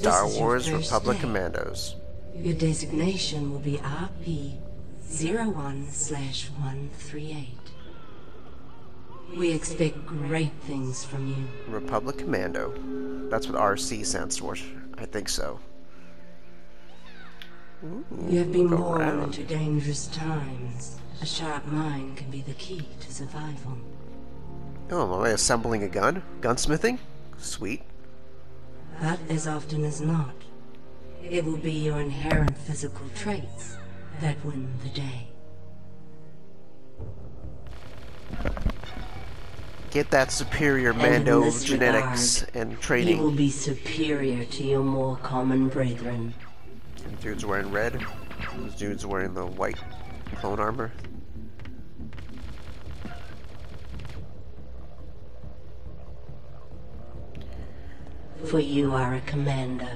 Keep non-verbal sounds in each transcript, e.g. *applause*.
Star This is your Wars Republic day. Commandos. Your designation will be RP 01 slash 138. We expect great things from you. Republic Commando. That's what RC stands for. I think so. Ooh, You have been born around. into dangerous times. A sharp mind can be the key to survival. Oh, am I assembling a gun? Gunsmithing? Sweet. But as often as not, it will be your inherent physical traits that win the day. Get that superior And Mando this genetics and training. You will be superior to your more common brethren. And Dude's wearing red. This dude's wearing the white clone armor. For you are a commando.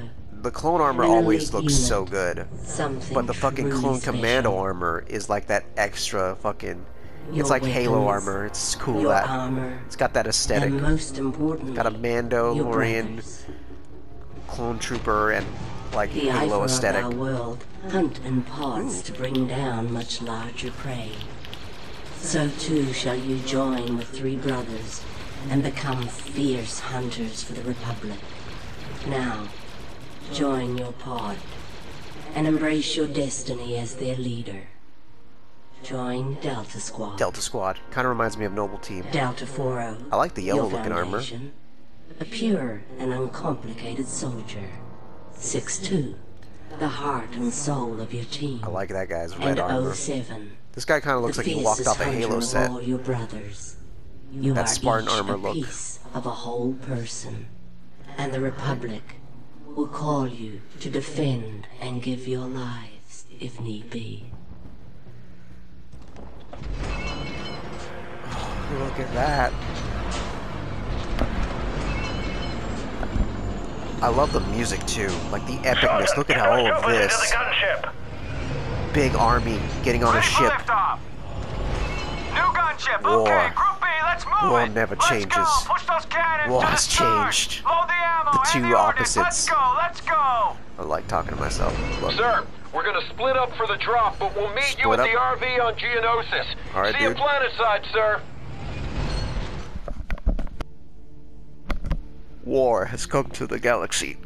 The clone armor always looks so good. Something But the fucking clone special. commando armor is like that extra fucking. Your It's like Halo armor. It's cool. That armor. it's got that aesthetic. And most importantly, Got a Mando brothers. clone trooper and like The Halo aesthetic. of our world hunt and pods to bring down much larger prey. So too shall you join with three brothers and become fierce hunters for the Republic. Now, join your pod and embrace your destiny as their leader. Join Delta Squad. Delta Squad. Kind of reminds me of Noble Team. Delta 40. I like the yellow-looking armor. A pure and uncomplicated soldier. 6-2. The heart and soul of your team. I like that guy's red and armor. 07. This guy kind of looks like he walked off a Halo of set. all your brothers. You That are Spartan each armor a look. piece of a whole person. And the Republic will call you to defend and give your lives if need be. Look at that. I love the music too, like the epicness. Look at how all of this gunship. big army getting on a ship. New gunship. War. Okay, Group B, let's move War never Let's changes. Go. Push those cannons War has changed. Load the ammo. The two the opposites. Let's go. Let's go. I like talking to myself. Look. Sir, we're gonna split up for the drop, but we'll meet you Split at the? RV on Geonosis. All right, See you dude. planetside, sir. War has come to the galaxy.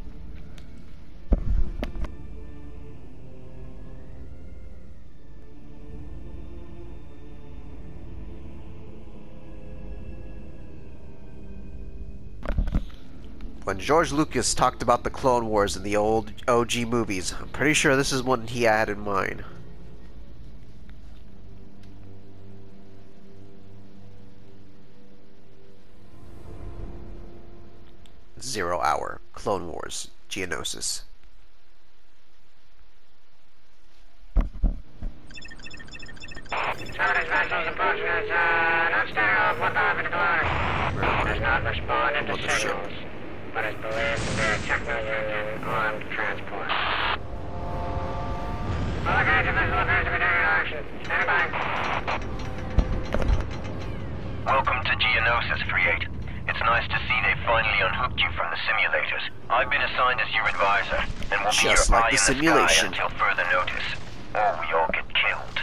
George Lucas talked about the Clone Wars in the old OG movies, I'm pretty sure this is one he had in mind. Zero Hour, Clone Wars, Geonosis. Does not respond On the ship. But is believed to be a techno-union armed transport. All kinds of missile appears to be taking action. Stand by. Welcome to Geonosis, 3-8. It's nice to see they finally unhooked you from the simulators. I've been assigned as your advisor, and will be your Just like eye the in simulation. the sky until further notice. Or we all get killed.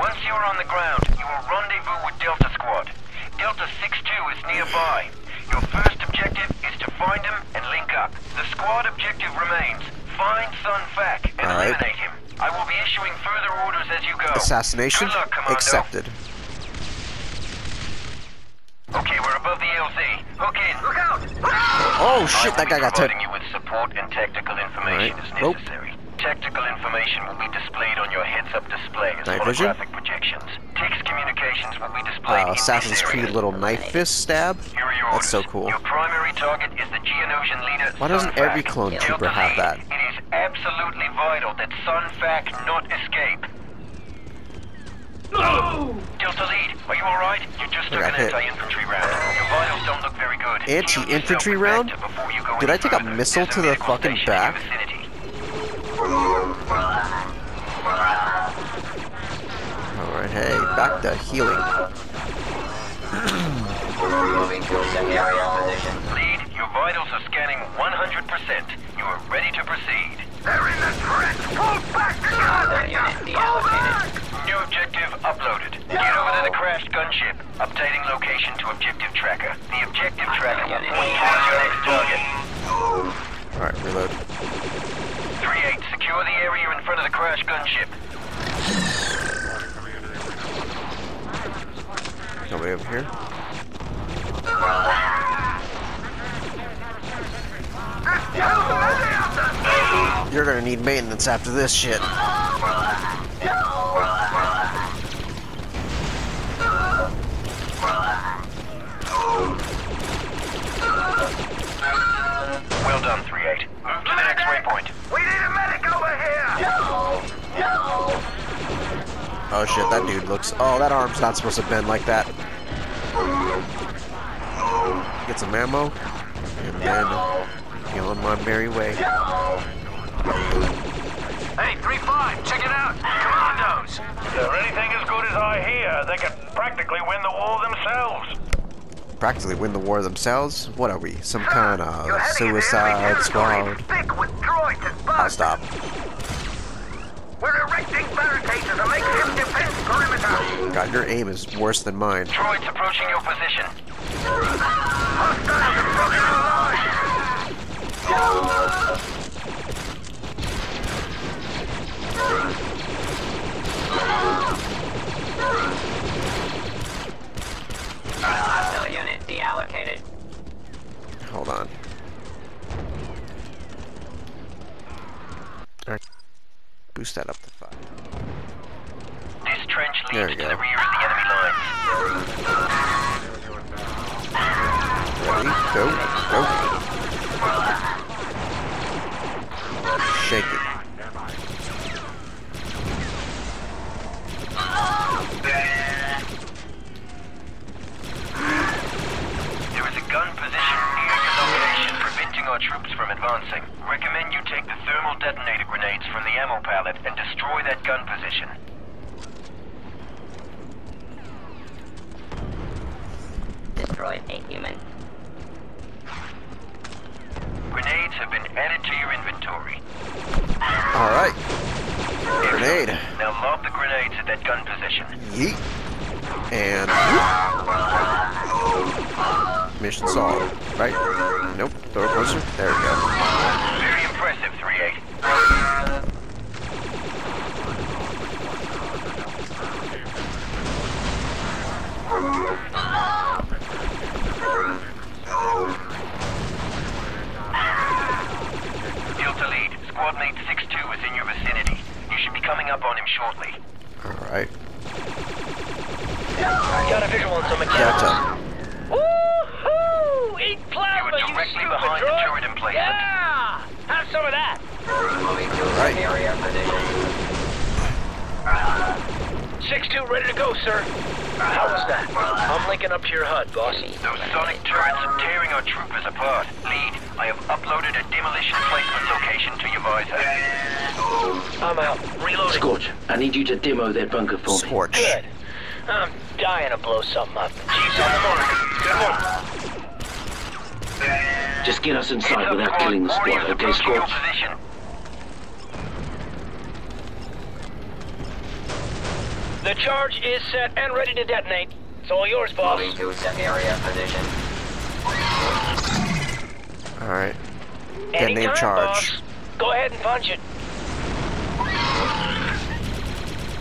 Once you are on the ground, you will rendezvous with Delta Squad. Delta 6-2 is nearby. Your first objective is to find him and link up. The squad objective remains. Find Sun Fac and All right. eliminate him. I will be issuing further orders as you go. Assassination Good luck, Commando. accepted. Okay, we're above the LZ. Hook in. Look out! Oh shit, that guy got took. providing you with support and tactical information Alright, as rope. necessary. Tactical information will be displayed on your heads-up display as Night vision. holographic projections. Text communications will be displayed Uh, Assassin's. Creed little knife fist stab. Here That's so cool. Your primary target is the Geonosian leader, Why doesn't Sun every clone Delta trooper have that? It is absolutely vital that Sun Fac not escape. No! Delta Lead, are you alright? You just I took an hit. anti-infantry round. Your vitals don't look very good. Anti-infantry round? yourself with bacta before you go Did I take a missile There's to the fucking station *laughs* in your back? vicinity. Alright, hey, back to healing. Lead, your Vitals are scanning 100%. You are ready to proceed. They're in the trench! Pull back! Pull back! New objective uploaded. Get over to the crashed gunship. Updating location to objective tracker. The objective tracker will point towards your next target. Alright, reload. 3-8, secure the area in front of the crashed gunship. Nobody over here? You're gonna need maintenance after this shit. Well done, 3-8. Move to the next waypoint. We need a medic over here! Oh shit, that dude looks. Oh, that arm's not supposed to bend like that. Get some ammo, and then get on my merry way. Hey, 3-5, check it out! Commandos! If they're anything as good as I hear, they can practically win the war themselves. Practically win the war themselves. What are we? Some kind of You're heading into enemy suicide squad? Thick with droids and I'll stop. God, your aim is worse than mine. Droids approaching your position. Hostiles approaching our line. Hostile unit deallocated. Hold on. Alright. Boost that up five. This trench leads to the rear of the enemy lines. Grenades at that gun position. Yeet. And. Mission solved. Right? Nope. Throw it closer. There we go. Very impressive, 3-8. Delta lead, squad mate 6-2 is in your vicinity. You should be coming up on him shortly. Alright. Got a visual on some Delta. Woohoo! Eat You plasma, are you directly stupid behind the turret emplacement. Yeah! Have some of that! Moving to Right. superior position. 6-2 ready to go, sir. How was that? I'm linking up to your HUD, boss. Those sonic turrets are tearing our troopers apart. Lead, I have uploaded a demolition placement location to your visor. I'm out. Reloading. Scorch, I need you to demo that bunker for me. Scorch. Good. I'm dying to blow something up. Chief's on the mark. Good one. Just get us inside up, without killing the Warriors squad, okay, approaching your Scorch? The charge is set and ready to detonate. It's all yours, boss. Moving to superior position. Alright. Get Detonate Anytime, charge. boss. Go ahead and punch it.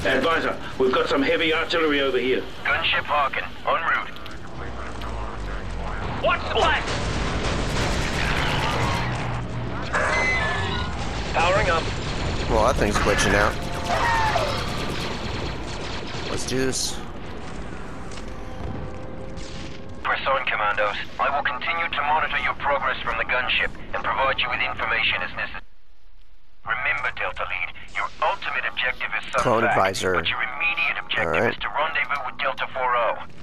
Advisor, we've got some heavy artillery over here. Gunship Harkin, en route. What's the plan? Powering up. Well, that thing's glitching out. Let's do this. On, Commandos. I will continue to monitor your progress from the gunship and provide you with information as necessary. Remember, Delta Lead, your ultimate objective is some Clone advisor. but your immediate objective Alright. is to rendezvous with Delta oh. 4-0.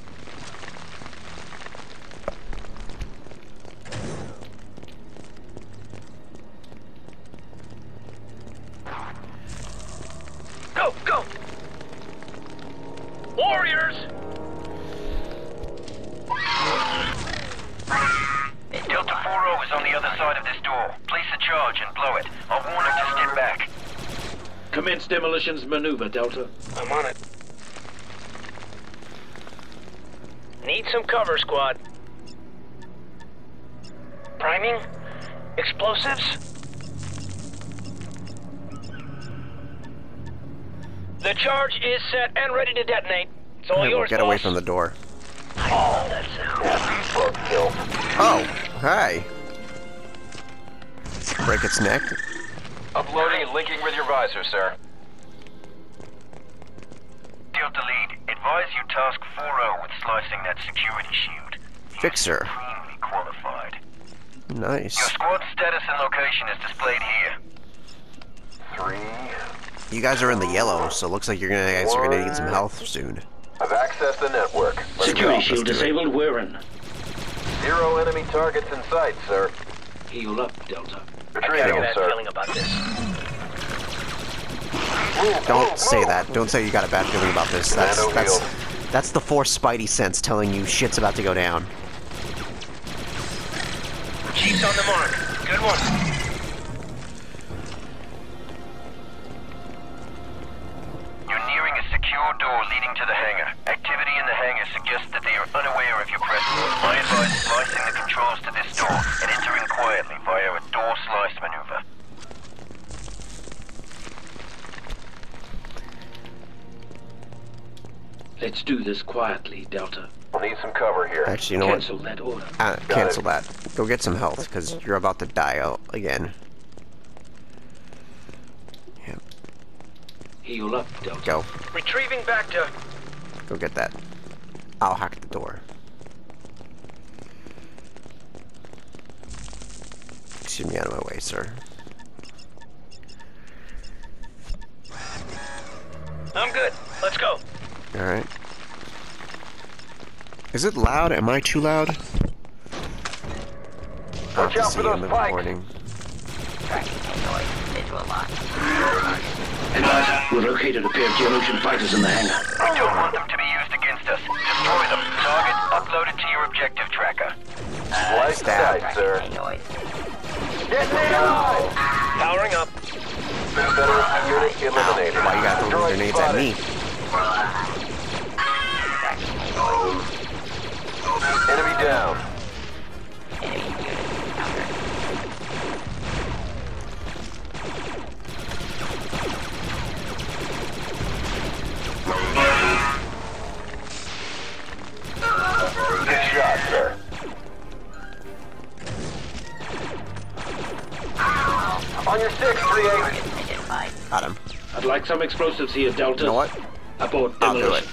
Commence demolitions maneuver, Delta. I'm on it. Need some cover, squad. Priming? Explosives? The charge is set and ready to detonate. It's all Alright, well, yours, get away from the door. I love that sound. Oh, hi. Break its neck. Uploading and linking with your visor, sir. 4-0 with slicing that security shield. Fixer. Qualified. Nice. Your squad status and location is displayed here. Three. You guys are in the yellow, so it looks like you're gonna guys are gonna need some health soon. I've accessed the network. Let's Security shield disabled. We're in. Zero enemy targets in sight, sir. Heal up, Delta. I got a Retrieving, bad sir. feeling about this. Don't say that. Don't say you got a bad feeling about this. That's that's healed. That's the force spidey sense telling you shit's about to go down. Chief's on the mark. Good one. You're nearing a secure door leading to the hangar. Activity in the hangar suggests that they are unaware of your presence. I advise slicing the controls to this door and entering quietly via a door slice maneuver. Let's do this quietly, Delta. We'll need some cover here. Actually, you know what? Cancel that order. Uh, cancel that. Go get some health, because you're about to die out again. Yeah, Heal up, Delta. go. Retrieving back to... Go get that. I'll hack the door. Excuse me out of my way, sir. I'm good. Let's go. Alright. Is it loud? Am I too loud? I'll have to out see for those in the spikes. recording. Advisor, we've located a pair of Geonosian fighters in the hangar. I don't want them to be used against us. Destroy them. Target uploaded to your objective tracker. Slice Stab. sight, sir. Powering up. Confederate unit eliminated. Why you got those Droid grenades at me? Spotted. Enemy down. Good shot, sir. On your six, 3-8. Got him. I'd like some explosives here, Delta. You know what? Abort I'll do demolition.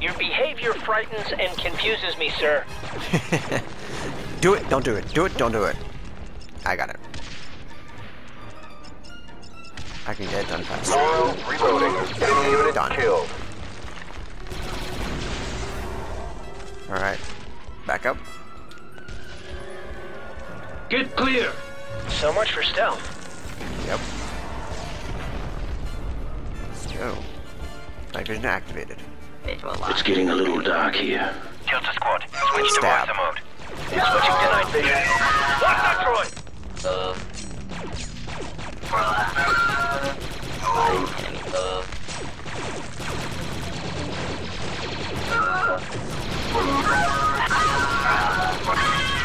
Your behavior frightens and confuses me, sir. *laughs* do it, don't do it. Do it, don't do it. I got it. I can get it done faster. Zoro, reloading. Enemy unit Done. killed. Alright. Back up. Get clear! So much for stealth. Night vision activated. It's getting a little dark here. Delta squad, switch to Stab. visor mode. Switching to night vision. Watch that droid!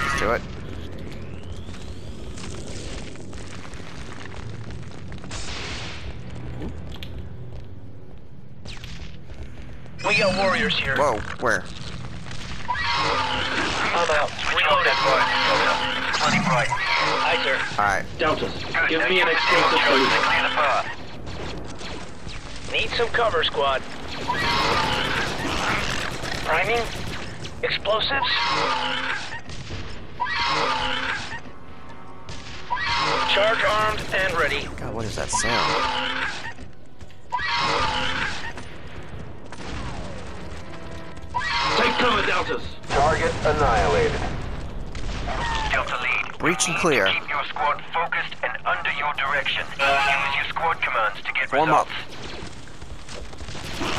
Let's do it. Got warriors here. Whoa, where? I'm out. Switch that fire, Delta. It's plenty bright. Aye, sir. Alright. Delta, Good. give Now me an use the explosive charge to salute. clear the path. Need some cover, squad. Priming? Explosives? Charge armed and ready. God, what is that sound? Target annihilated. Delta lead. Breach and clear. To keep your squad focused and under your direction. Use your squad commands to get Form up. We've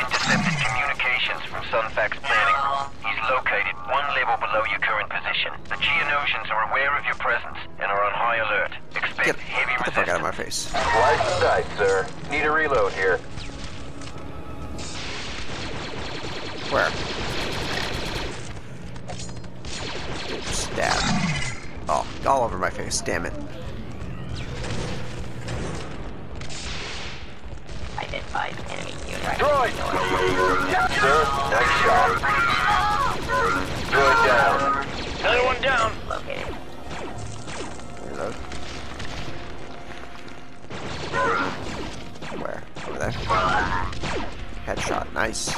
intercepted communications from Sunfac's planning room. He's located one level below your current position. The Geonosians are aware of your presence and are on high alert. Expect Get, heavy get the fuck out of my face. Slice and dice, sir. Need a reload here. Where? Stab. Oh, all over my face. Damn it. Droid! Sir, nice shot. Droid down. Another one down. Located. Reload. Where? Over there. Headshot. Nice.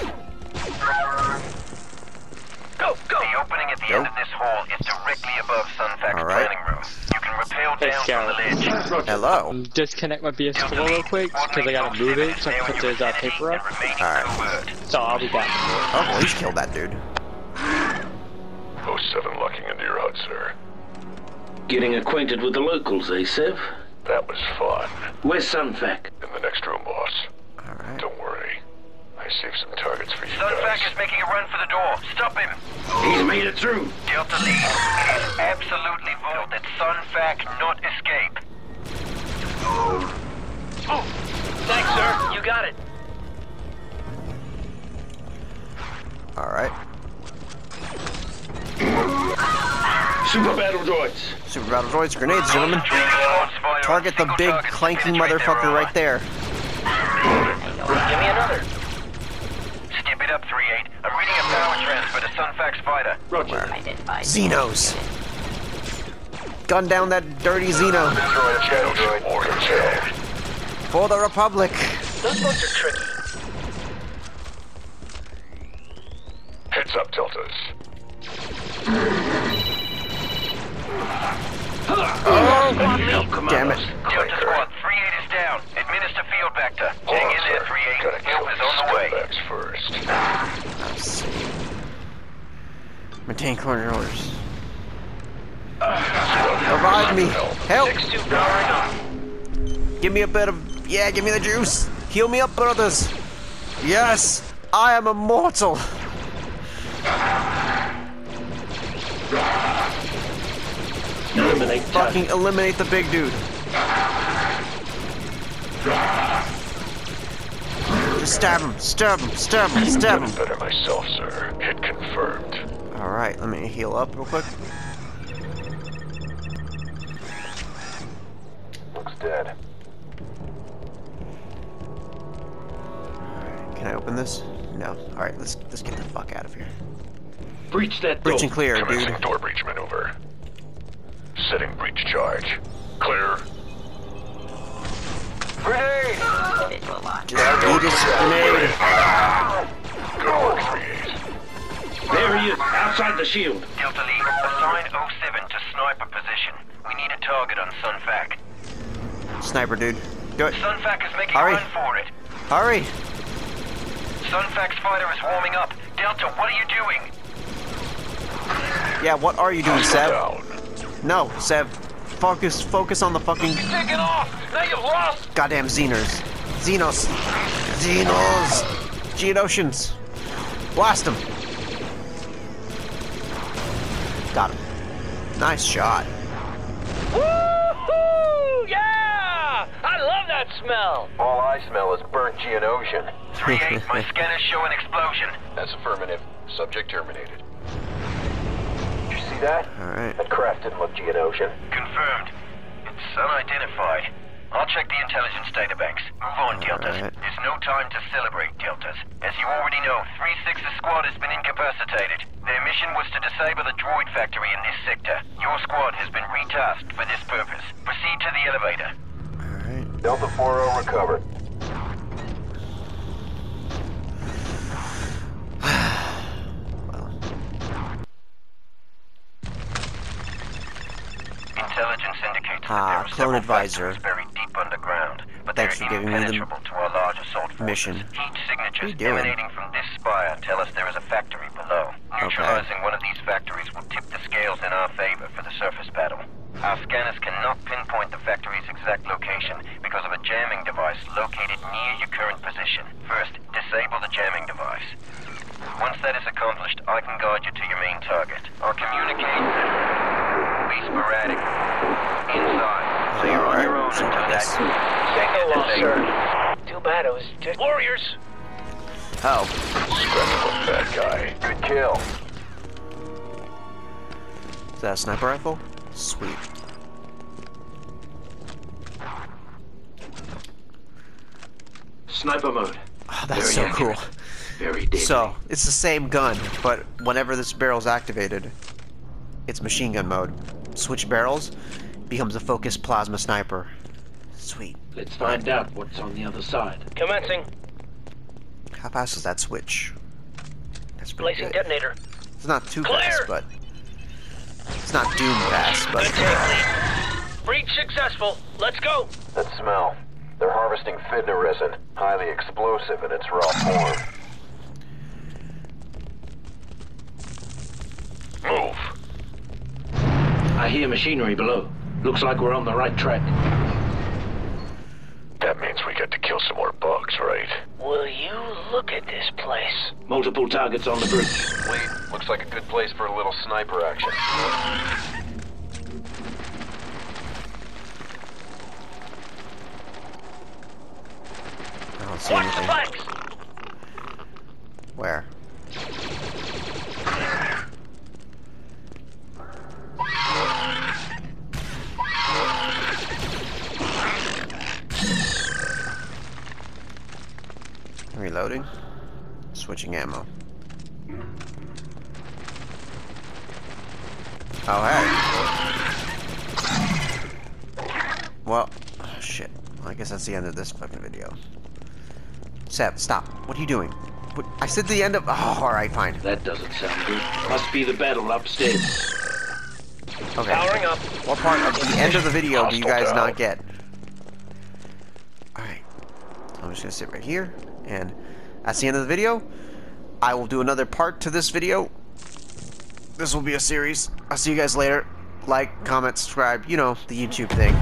Go, go. The opening at the Go. end of this hall is directly above Sunfac's All right. planning room. You can rappel Hey, down from the Scout. ledge. Hello. Um, disconnect my PS4 real quick because I gotta move it so I can put this uh, paper up. Alright. So I'll be back. Oh, well, he's killed that dude. 07 locking into your HUD, sir. Getting acquainted with the locals, eh, Sev? That was fun. Where's Sunfac? In the next room, boss. Alright. Don't worry. I saved some targets for you Sunfac guys. is making a run for the door. Stop him. He's made it through. Delta Lead, it is absolutely vital that Sunfac not escape. Oh, thanks, sir. You got it. Alright. Super battle droids. Super battle droids, grenades, gentlemen. Training squads fire Target the big targets to clanking motherfucker right there. Give me another. Skip it up, 3-8. I'm reading a power transfer to Sunfac's fighter. Roger. Xenos. Gun down that dirty Xeno. Droid channel droid. Order channel. For the Republic. Those bugs are tricky. Heads up, Deltas. Oh, damn it. Delta Squad, 3-8 is down. Administer field bacta. Hang in there, 3-8. Help is on the way. first. Let's see. Maintain corner orders. Revive me. Help. 6-2 powering up. Give me a bit of. Yeah, give me the juice. Heal me up, brothers. Yes, I am immortal. Eliminate Fucking eliminate the big dude. Just stab him, stab him, stab him, stab him. better myself, sir. Hit confirmed. Alright, let me heal up real quick. Looks dead. Alright, can I open this? No. Alright, let's let's get the fuck out of here. Breach that door. Breach and clear, Commencing dude. door breach maneuver. Setting breach charge. Clear. Grenade! Just eat his grenade. Good work, 3-8. There he is, outside the shield. Delta Lead, assign 07 to sniper position. We need a target on Sunfac. Sniper, dude. Do it. Sunfac is making Hurry. a run for it. Hurry. Sunfac's fighter is warming up. Delta, what are you doing? Yeah, what are you doing, Sev? Down. No, Sev. Focus, focus on the fucking Taking off. Now you've lost. goddamn Xeners. Xenos. Xenos. Geonosians. Blast him. Nice shot. Woohoo! Yeah! I love that smell. All I smell is burnt Geonosian. 3-8, my scanners show an explosion. That's affirmative. Subject terminated. Did you see that? Alright. That craft didn't look Geonosian. Confirmed. It's unidentified. I'll check the intelligence databanks. Move on, Deltas. Alright. There's no time to celebrate, Deltas. As you already know, 3-6's squad has been incapacitated. Their mission was to disable the droid factory in this sector. Your squad has been retasked for this purpose. Proceed to the elevator. Alright. Delta 4-0 recovered. Intelligence indicates Ah, that there are clone advisor. buried deep underground, but Thanks they're for giving me the impenetrable to our large assault forces. mission. Heat What are you signatures doing? emanating from this spire tell us there is a factory below. Neutralizing one of these factories will tip the scales in our favor for the surface battle. Our scanners cannot pinpoint the factory's exact location because of a jamming device located near your current position. First, disable the jamming device. Once that is accomplished, I can guide you to your main target. Our communication will be sporadic. Inside. So you're on your own So until I that guess- Signal is lost, sir. Too bad it was just... Warriors! Oh, Bad guy. Good kill. Is that a sniper rifle? Sweet. Sniper mode. Oh, that's Very so accurate. cool. Very deadly. So, it's the same gun, but whenever this barrel's activated, it's machine gun mode. Switch barrels, becomes a focused plasma sniper. Sweet. Let's find out what's on the other side. Commencing. How fast is that switch? That's pretty Placing good. detonator. It's not too Clear! fast, but... It's not doom fast, Good but... take, lead. Breach successful. Let's go. That smell. They're harvesting fidna resin, highly explosive in its raw form. Move. I hear machinery below. Looks like we're on the right track. That means we get to kill some more bugs, right? Will you look at this place? Multiple targets on the bridge. Lead, looks like a good place for a little sniper action. I don't see Watch the anything. Where? Reloading. Switching ammo. Oh, hey. Well, shit. I guess that's the end of this fucking video. Sev, stop. What are you doing? What, I said the end of. Oh, alright, fine. That doesn't sound good. Must be the battle upstairs. Okay. Powering up. What part of the end of the video do you guys not get? Alright. I'm just gonna sit right here, and that's the end of the video. I will do another part to this video. This will be a series. I'll see you guys later. Like, comment, subscribe, you know, the YouTube thing.